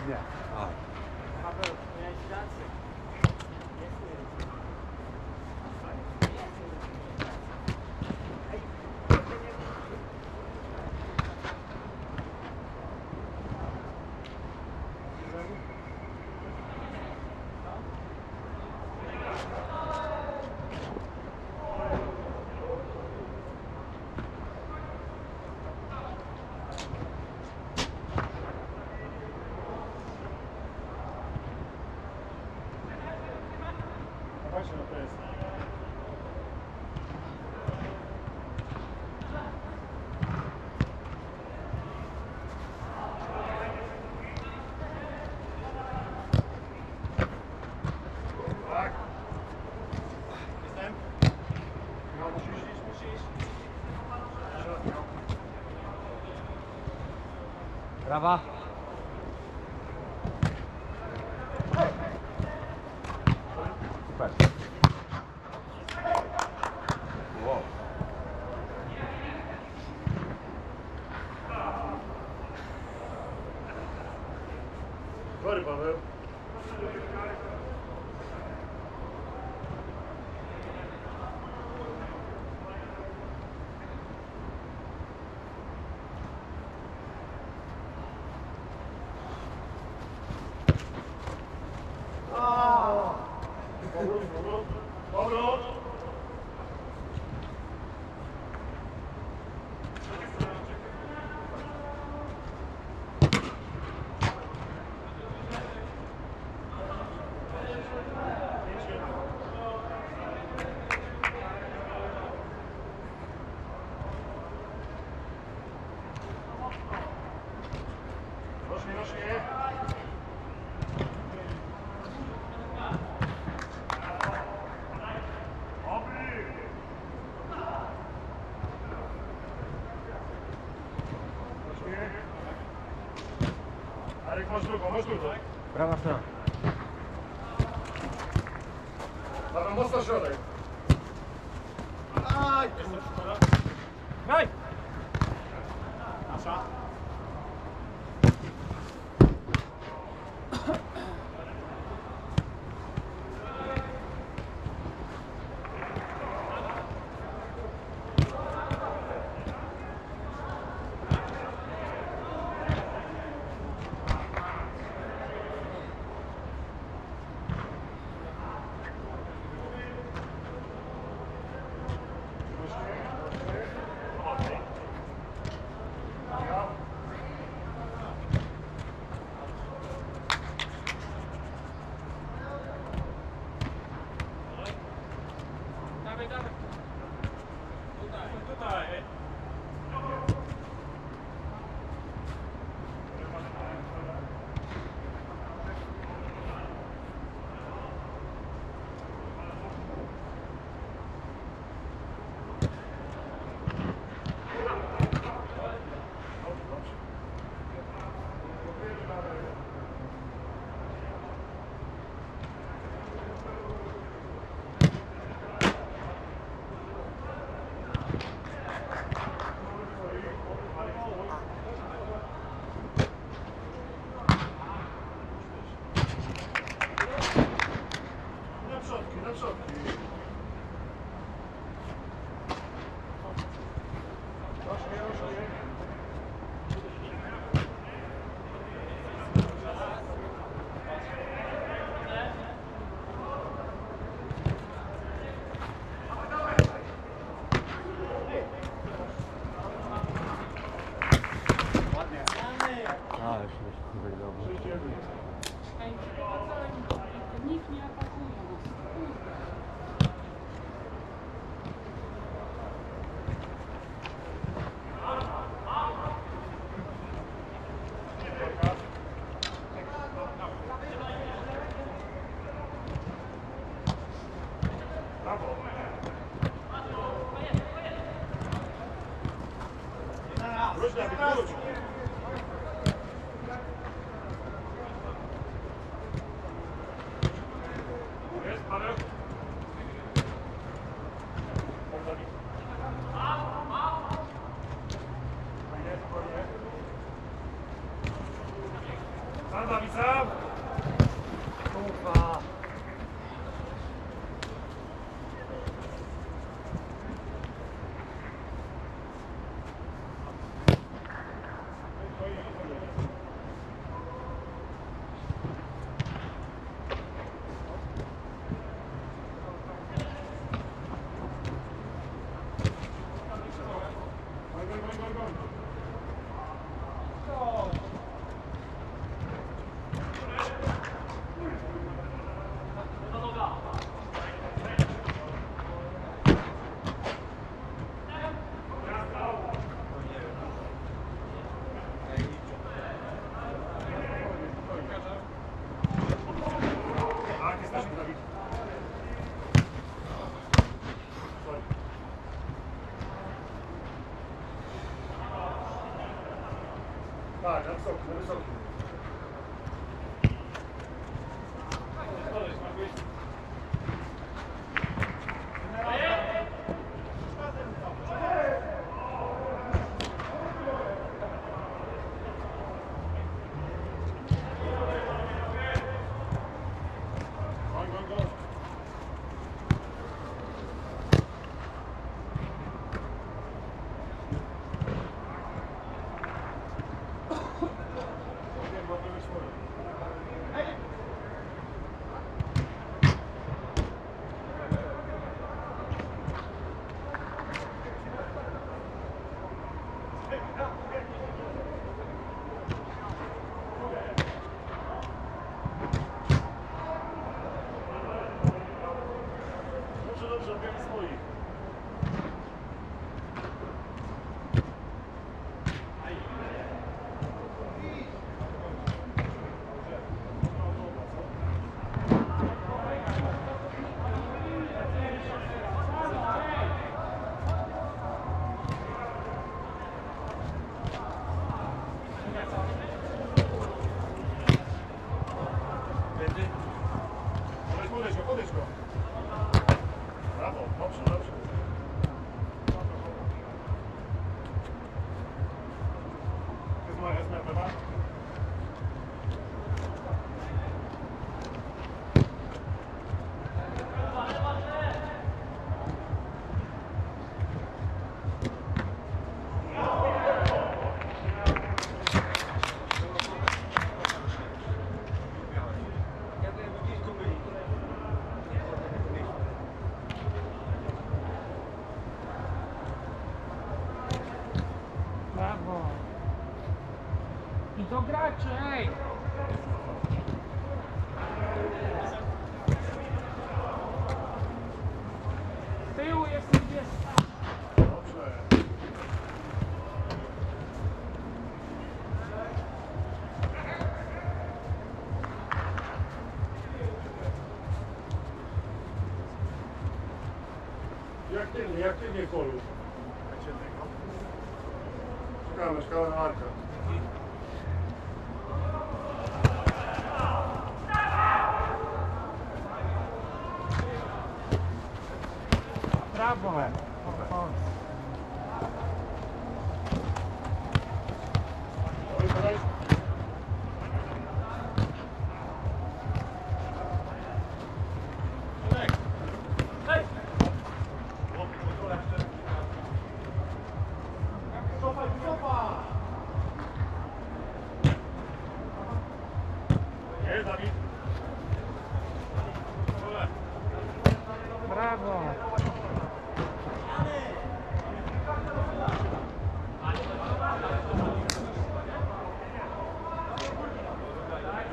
年 Dawajcie 잘 받아요. 아, 버릇, 버릇, 버릇. Arek, masz drugą, masz drugą. Brawa strona. Dobra, mocno środek. Aj, Daj! Nasza. 好的。Thank you. 看。Jak ty, nie kolu? Czekamy, czekamy na Marka. Come.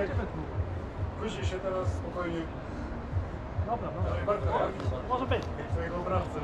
Marek, kusi się teraz spokojnie. Dobra, dobra. Bartek, może być. Twojego brawcę.